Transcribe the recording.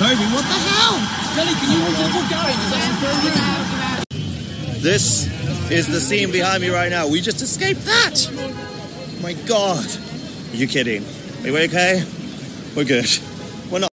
Toby, what the hell? Kelly, can you just keep? There's actually very This is the scene behind me right now. We just escaped that. My God. Are you kidding? Are we okay? We're good.